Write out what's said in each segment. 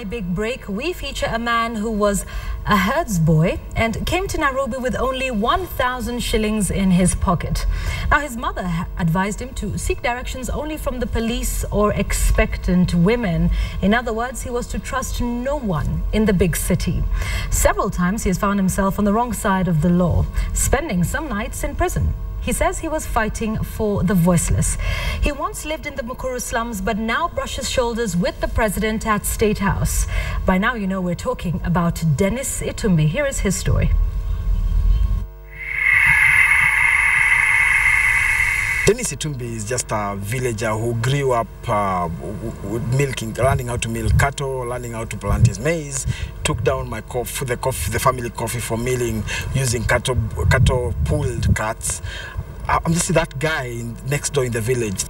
My Big Break, we feature a man who was a herds boy and came to Nairobi with only 1,000 shillings in his pocket. Now, his mother advised him to seek directions only from the police or expectant women. In other words, he was to trust no one in the big city. Several times he has found himself on the wrong side of the law, spending some nights in prison. He says he was fighting for the voiceless. He once lived in the Mukuru slums, but now brushes shoulders with the president at State House. By now, you know we're talking about Dennis Itumbi. Here is his story. Dennis Itumbi is just a villager who grew up uh, milking, learning how to milk cattle, learning how to plant his maize, took down my coffee, the, coffee, the family coffee for milling using cattle, cattle pulled carts. I'm just that guy next door in the village.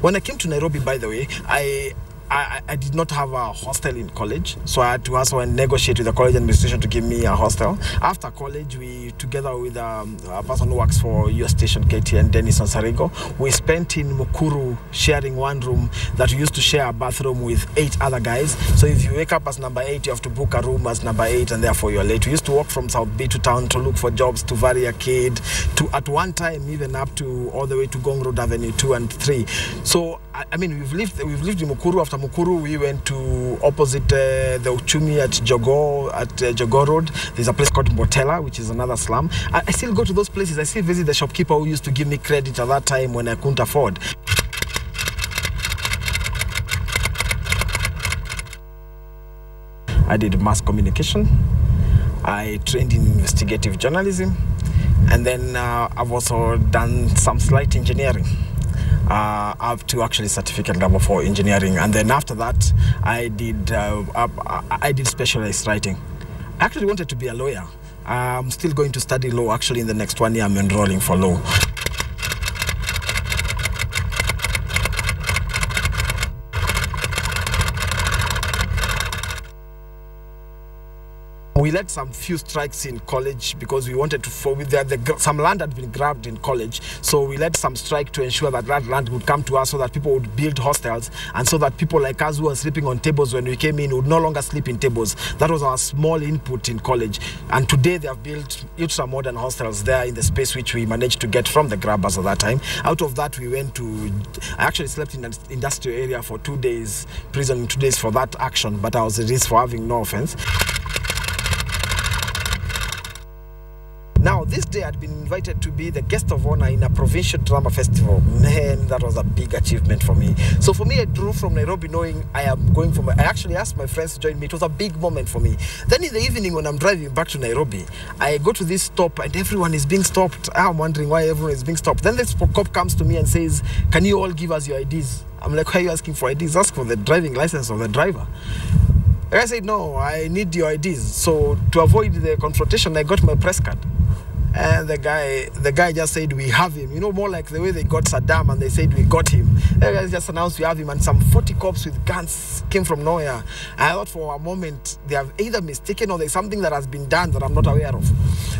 When I came to Nairobi, by the way, I I, I, did not have a hostel in college, so I had to also negotiate with the college administration to give me a hostel. After college, we, together with um, a person who works for your station, KTN, Dennis Onsarigo, we spent in Mukuru sharing one room that we used to share a bathroom with eight other guys. So if you wake up as number eight, you have to book a room as number eight, and therefore you're late. We used to walk from South B to town to look for jobs to vary a kid, to at one time even up to all the way to Ngong Road Avenue 2 and 3. So, I, mean, we've lived, we've lived in Mukuru after Mukuru, we went to opposite uh, the Uchumi at Jogoo, at uh, Jogoo Road. There's a place called Mbotela, which is another slum. I, I, still go to those places. I still visit the shopkeeper who used to give me credit at that time when I couldn't afford. I did mass communication. I trained in investigative journalism. And then uh, I've also done some slight engineering uh, up to actually certificate level for engineering. And then after that, I did uh, I did specialized writing. I actually wanted to be a lawyer. I'm still going to study law. Actually, in the next one year, I'm enrolling for law. We led some few strikes in college because we wanted to for the, the, some land had been grabbed in college. So we led some strike to ensure that that land would come to us so that people would build hostels and so that people like us who were sleeping on tables when we came in would no longer sleep in tables. That was our small input in college. And today they have built ultra modern hostels there in the space which we managed to get from the grabbers at that time. Out of that we went to i actually slept in an industrial area for two days prison two days for that action but i was released for having no offense This day I'd been invited to be the guest of honor in a provincial drama festival. Man, that was a big achievement for me. So for me, I drove from Nairobi knowing I am going from, I actually asked my friends to join me. It was a big moment for me. Then in the evening when I'm driving back to Nairobi, I go to this stop and everyone is being stopped. Ah, I'm wondering why everyone is being stopped. Then this cop comes to me and says, can you all give us your IDs? I'm like, why are you asking for IDs? Ask for the driving license of the driver. I said, no, I need your IDs. So to avoid the confrontation, I got my press card. And the guy, the guy just said, we have him. You know, more like the way they got Saddam and they said, we got him. The guy just announced, we have him. And some 40 cops with guns came from nowhere. I thought for a moment, they have either mistaken or there's something that has been done that I'm not aware of.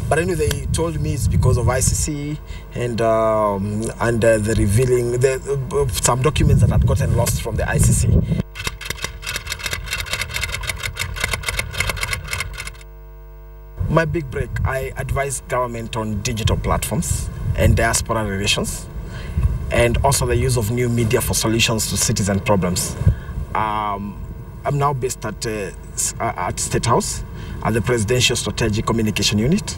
But anyway, they told me it's because of ICC and um, and uh, the revealing, the, uh, some documents that had gotten lost from the ICC. My big break, I advise government on digital platforms and diaspora relations, and also the use of new media for solutions to citizen problems. Um, I'm now based at, uh, at State House at the Presidential Strategic Communication Unit,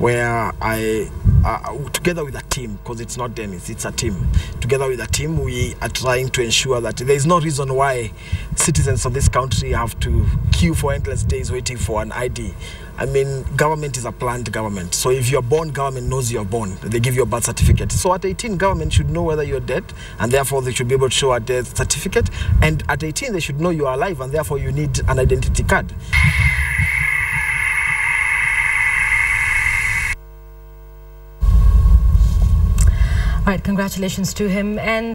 where I, uh, together with a team, because it's not Dennis, it's a team, together with a team, we are trying to ensure that there is no reason why citizens of this country have to queue for endless days waiting for an ID. I mean, government is a planned government. So if you're born, government knows you're born. They give you a birth certificate. So at 18, government should know whether you're dead, and therefore they should be able to show a death certificate. And at 18, they should know you're alive, and therefore you need an identity card. Right, congratulations to him. And